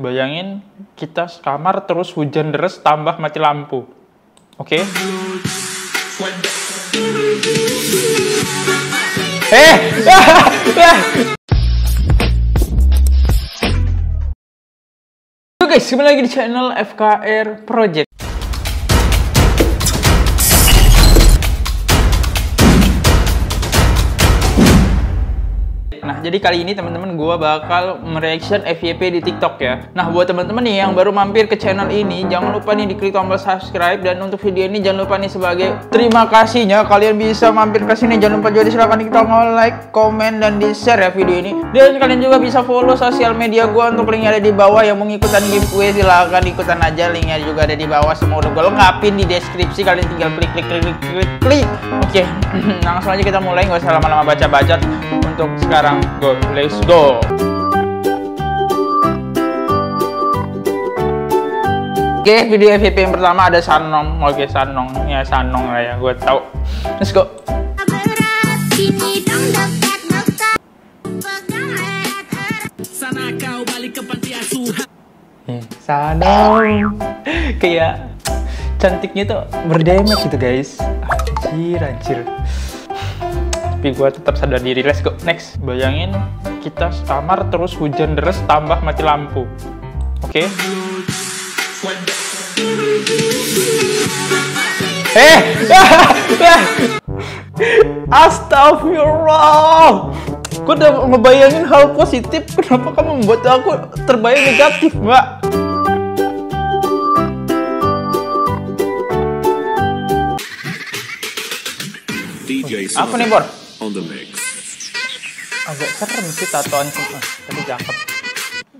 Bayangin kita kamar terus hujan deras tambah mati lampu. Oke? Eh! Halo guys, kembali lagi di channel FKR Project. Nah, jadi kali ini teman-teman gua bakal mereaction FYP di TikTok ya. Nah, buat teman-teman nih yang baru mampir ke channel ini, jangan lupa nih diklik tombol subscribe dan untuk video ini jangan lupa nih sebagai terima kasihnya kalian bisa mampir ke sini. Jangan lupa juga silahkan diklik tombol like, komen dan di-share ya video ini. Dan kalian juga bisa follow sosial media gua untuk linknya ada di bawah yang mau giveaway silahkan ikutan aja linknya juga ada di bawah semua udah gue lengkapin di deskripsi kalian tinggal klik klik klik klik klik, klik. oke langsung aja kita mulai nggak usah lama-lama baca-baca untuk sekarang go let's go Oke, video FVP yang pertama ada Sanong. Oke, Sanong. Ya, Sanong lah ya, gue tahu. Let's go. Sana kau balik ke panti asuhan Eh, Sanong. Kayak cantiknya tuh berdemet gitu, guys. Anjir, anjir. Tapi gue tetap sadar diri. Let's go. Next. Bayangin kita kamar terus hujan deras tambah mati lampu. Oke. Eh! Astagfirullah! Gue udah ngebayangin hal positif, kenapa kamu membuat aku terbayang negatif, Mbak? DJ Apa nih, Bor? On the mix. Agak serem sih tatoan semua, tapi cakep.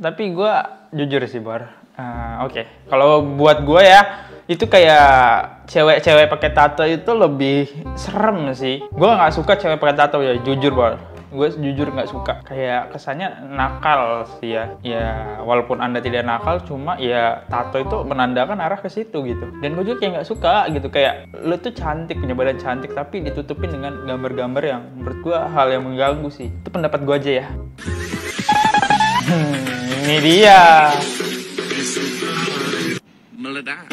Tapi gue jujur sih, Bor. Eh, Oke, kalau buat gue ya, itu kayak cewek-cewek pakai tato itu lebih serem sih. Gue nggak suka cewek pakai tato ya, jujur, Bor. Gue jujur nggak suka. Kayak kesannya nakal sih ya. Ya, walaupun anda tidak nakal, cuma ya tato itu menandakan arah ke situ gitu. Dan gue juga kayak nggak suka gitu. Kayak lu tuh cantik, punya badan cantik, tapi ditutupin dengan gambar-gambar yang menurut gue hal yang mengganggu sih. Itu pendapat gue aja ya. Hmm, ini dia. Meledak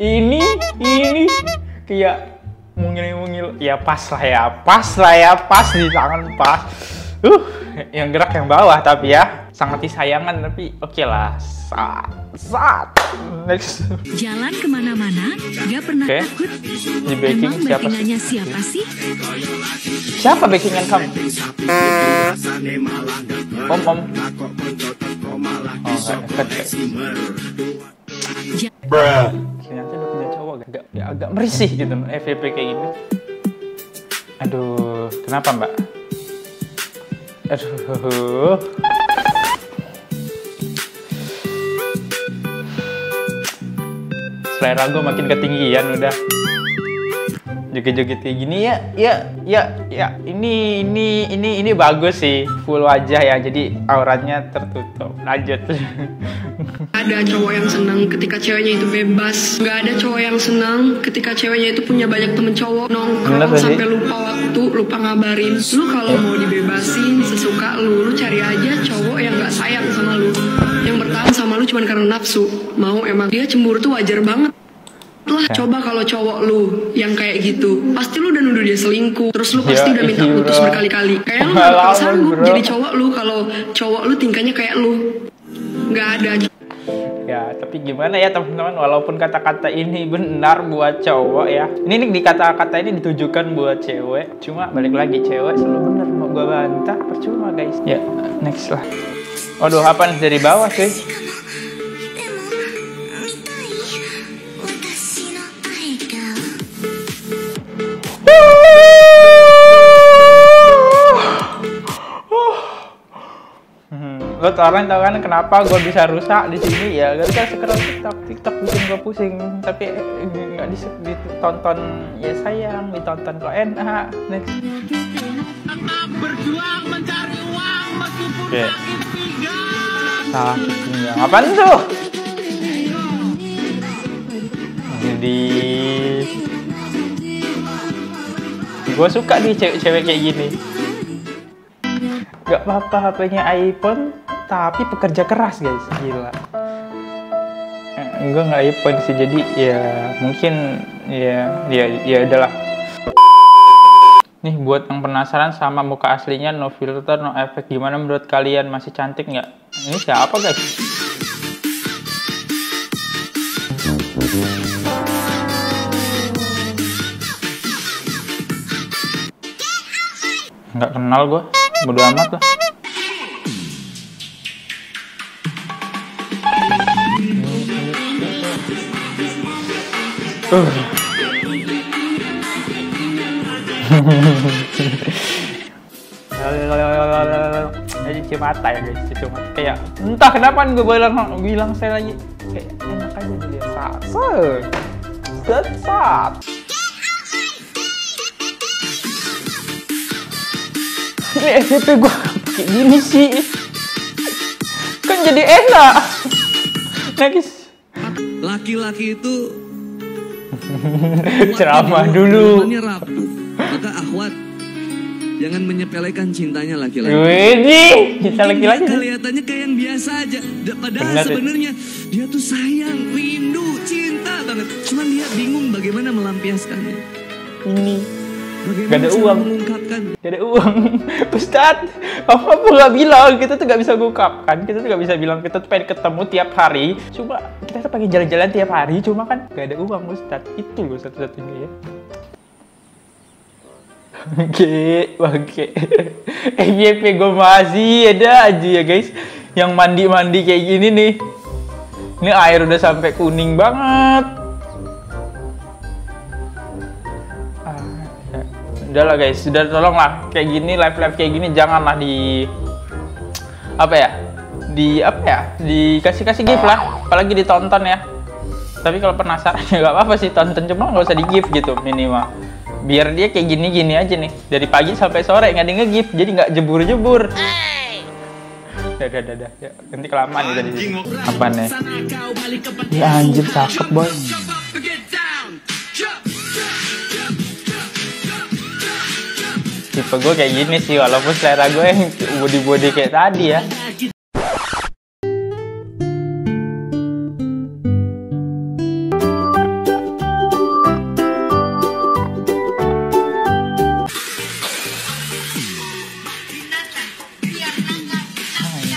ini ini. Kayak mungil-mungil. Ya pas lah ya pas lah ya pas di tangan pas. Uh yang gerak yang bawah tapi ya sangat disayangkan tapi oke lah. Saat saat. Next. Jalan ke mana-mana, gak pernah Oke. takut. Di backing Emang siapa backingannya siapa sih? siapa backingan kamu? Om om. Oh enggak agak agak, agak merisih gitu FVP kayak gini. Aduh kenapa mbak? Aduh. Selera gue makin ketinggian udah. Joget-joget kayak gini ya ya ya ya ini ini ini ini bagus sih. Full wajah ya jadi auratnya tertutup. Lanjut ada cowok yang senang ketika ceweknya itu bebas. Nggak ada cowok yang senang ketika ceweknya itu punya banyak temen cowok. Nongkrong sampai lupa waktu lupa ngabarin. Lu kalau mau dibebasin sesuka lu lu cari aja cowok yang nggak sayang sama lu. Yang bertahan sama lu cuma karena nafsu. Mau emang. Dia cemburu tuh wajar banget. Lah Ya. coba kalau cowok lu yang kayak gitu pasti lu udah nuduh dia selingkuh. Terus lu pasti Ya, udah minta putus berkali-kali. Kayak lu gak bakal sanggup bro. jadi cowok lu kalau cowok lu tingkahnya kayak lu. Nggak ada ya tapi gimana ya teman-teman? Walaupun kata-kata ini benar buat cowok ya. Ini nih di kata-kata ini ditujukan buat cewek. Cuma balik lagi cewek selalu benar. Mau gue bantah percuma guys. Ya next lah. Waduh apa dari bawah cuy lo kan tau kan kenapa gue bisa rusak di sini? Ya gara-gara scroll TikTok TikTok bikin gue pusing. Tapi eh, nggak di ditonton ya sayang ditonton kok enak. Next. Berjuang mencari uang meskipun Oke. pinggang salah. Ketinggian apaan tuh? Jadi gue suka nih cewek-cewek kayak gini. Gak apa-apa HP-nya iPhone tapi pekerja keras guys. Gila. Gue nggak iPhone sih. Jadi ya mungkin ya ya ya adalah nih buat yang penasaran sama muka aslinya no filter no efek gimana menurut kalian? Masih cantik nggak ini siapa guys? Nggak kenal gue bodo amat lah Jadi cium mata ya guys, cium mata. Kayak entah kenapa gue bilang bilang saya lagi kayak enak aja dia sase, set sat. Ini FVP gue kayak gini sih, kan jadi enak. Nah guys, Laki-laki itu ceramah dulu. rapuh. Maka akhwat jangan menyepelekan cintanya laki-laki. Widih, kita laki-laki. Kelihatannya kayak yang biasa aja. Da- Padahal Benar, ya. sebenarnya dia tuh sayang, rindu, cinta banget. Cuman dia bingung bagaimana melampiaskannya. Ini Bagaimana Gak ada uang. gak ada uang. Ustadz, apa apa nggak bilang kita tuh nggak bisa ngungkapkan, kita tuh nggak bisa bilang kita tuh pengen ketemu tiap hari. Cuma kita tuh pengen jalan-jalan tiap hari, cuma kan gak ada uang Ustadz. Itu loh satu-satunya ya. Oke, oke. FYP gue masih ada aja ya guys. Yang mandi-mandi kayak gini nih. Ini air udah sampai kuning banget. Udahlah guys, sudah tolonglah kayak gini live live kayak gini janganlah di apa ya? Di apa ya? Dikasih kasih gift lah, apalagi ditonton ya. Tapi kalau penasaran ya nggak apa-apa sih tonton cuma nggak usah di gift gitu minimal. Biar dia kayak gini-gini aja nih dari pagi sampai sore nggak ada nge-gift jadi nggak jebur-jebur. Dah, dah, dah, dah. Ya, nanti kelamaan nih tadi. Apa nih? Pantai. Ya anjir cakep boy. Tipe gue kayak gini sih walaupun selera gue yang body-body kayak tadi ya.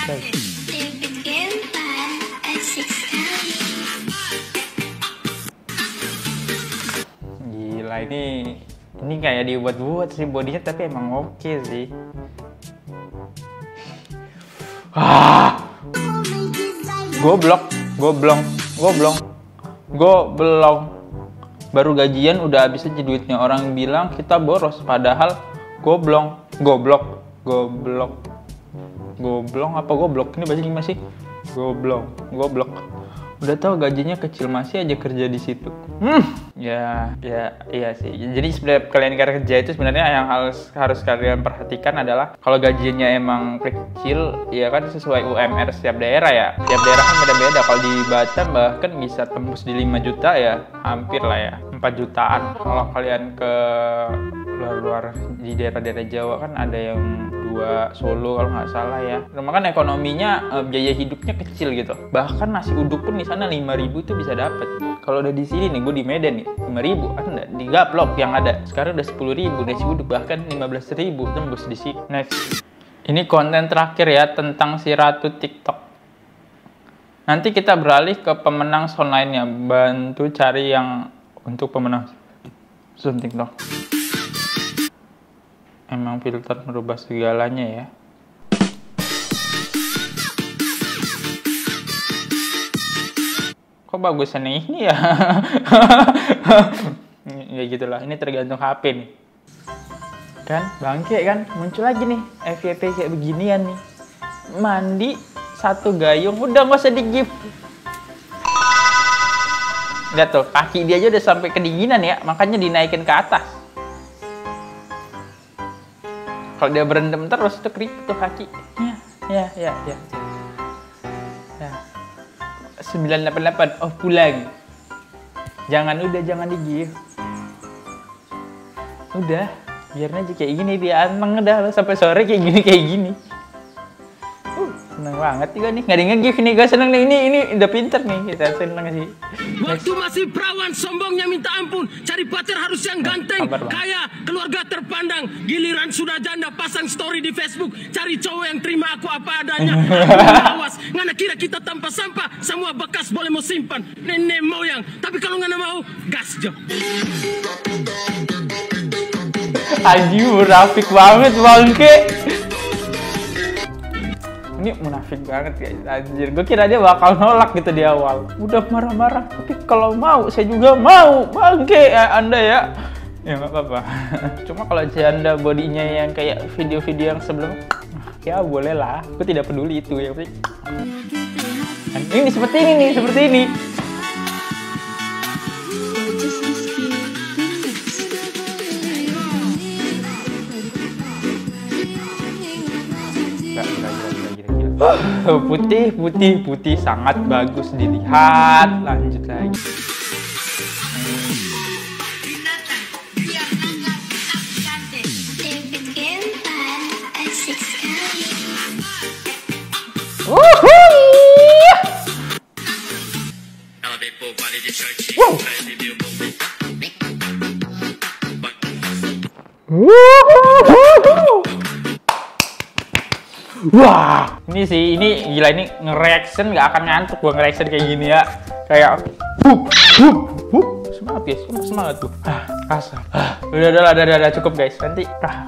Gila ini kayak dibuat-buat sih bodinya tapi emang oke sih. Ah, goblok, goblong, goblong, goblong. Baru gajian udah habis aja duitnya. Orang bilang kita boros, padahal goblong, goblok, goblok, goblong apa goblok? Ini baca gimana sih? Goblong, goblok. Udah tahu gajinya kecil masih aja kerja di situ. Hmm, ya, ya, iya sih. Jadi sebenarnya kalian kerja itu sebenarnya yang harus harus kalian perhatikan adalah kalau gajinya emang kecil, ya kan sesuai UMR setiap daerah ya. Setiap daerah kan beda-beda. Kalau di Batam bahkan bisa tembus di 5 juta ya, hampir lah ya, 4 jutaan. Kalau kalian ke luar-luar di daerah-daerah Jawa kan ada yang dua Solo kalau nggak salah ya. Rumah kan ekonominya eh, biaya hidupnya kecil gitu. Bahkan nasi uduk pun di sana 5000 itu bisa dapet. Kalau udah di sini nih, gue di Medan nih, 5000 kan enggak di Gaplok yang ada. Sekarang udah 10000 nasi uduk bahkan 15000 tembus di sini. Next. Ini konten terakhir ya tentang si Ratu TikTok. Nanti kita beralih ke pemenang sound lainnya. Bantu cari yang untuk pemenang sound TikTok. Emang filter merubah segalanya ya. Kok bagusan ini ya? ya gitulah, ini tergantung HP nih. Kan, bangke kan, muncul lagi nih FYP kayak beginian nih. Mandi satu gayung, udah nggak usah di gift. Lihat tuh, kaki dia aja udah sampai kedinginan ya, makanya dinaikin ke atas. Kalau dia berendam terus tuh keriput tuh kaki. Ya, ya, ya, ya. ya. 988, oh pulang. Jangan udah, jangan di gift. Udah, biarin aja kayak gini dia anteng dah sampai sore kayak gini kayak gini uh, seneng banget juga nih. Nggak ada nge-give nih. Gue seneng nih. Ini ini udah pinter nih. Kita seneng sih. Waktu masih perawan sombongnya minta ampun. Cari pacar harus yang ganteng. Sabar. Kaya, keluarga terpandang. Giliran sudah janda pasang story di Facebook. Cari cowok yang terima aku apa adanya. Awas, ngana kira kita tanpa sampah? Semua bekas boleh mau simpan. Nenek moyang. Tapi kalau ngana mau, gas jo. Anjing munafik banget bangke. Ini munafik banget guys, anjir. Gue kira dia bakal nolak gitu di awal. Udah marah-marah, tapi kalau mau saya juga mau. Bangke eh, Anda ya. Ya nggak apa-apa. Cuma kalau janda bodinya yang kayak video-video yang sebelum ya boleh lah. Gue tidak peduli itu ya. Ini seperti ini nih, seperti ini. Gila, gila. Putih, putih, putih sangat bagus dilihat. Lanjut lagi. Wow. Wah, ini sih, ini gila ini nge-reaction nggak akan ngantuk gua nge-reaction kayak gini ya. Kayak hup, hup, hup. Semangat semangat, semangat tuh. Ah, udah, udah, udah, udah, cukup guys. Nanti, ah,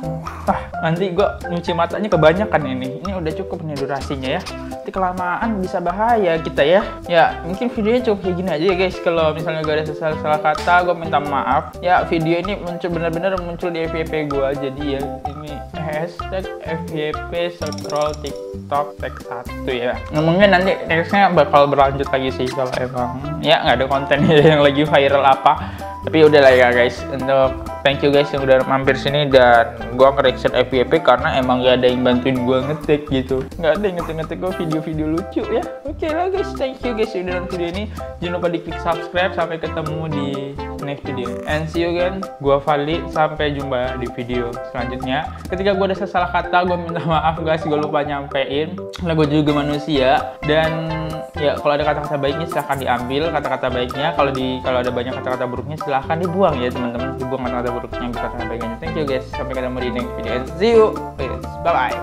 ah, nanti gua nyuci matanya kebanyakan ini. Ini udah cukup nih durasinya ya. Nanti kelamaan bisa bahaya kita ya. Ya, mungkin videonya cukup kayak gini aja ya guys. Kalau misalnya gak ada salah-salah kata, gua minta maaf. Ya, video ini muncul benar-benar muncul di FYP gua. Jadi ya, ini hashtag FYP scroll TikTok tag satu ya. Mungkin nanti nextnya bakal berlanjut lagi sih kalau emang ya nggak ada konten yang lagi viral apa. Tapi udah lah ya guys. Untuk thank you guys yang udah mampir sini dan gua nge-reaction FYP karena emang gak ada yang bantuin gua ngetik gitu. Nggak ada yang ngetik-ngetik gua video-video lucu ya. Oke lah guys, thank you guys udah nonton video ini. Jangan lupa di klik subscribe sampai ketemu di next video. And see you again. Gua Fali, sampai jumpa di video selanjutnya. Ketika gua ada salah kata, gua minta maaf guys, gua lupa nyampein. Karena gua juga manusia dan ya kalau ada kata-kata baiknya silahkan diambil kata-kata baiknya. Kalau di kalau ada banyak kata-kata buruknya silahkan dibuang ya teman-teman. Dibuang kata-kata buruknya, bukan kata baiknya. Thank you guys. Sampai ketemu di next video. See you. Bye bye.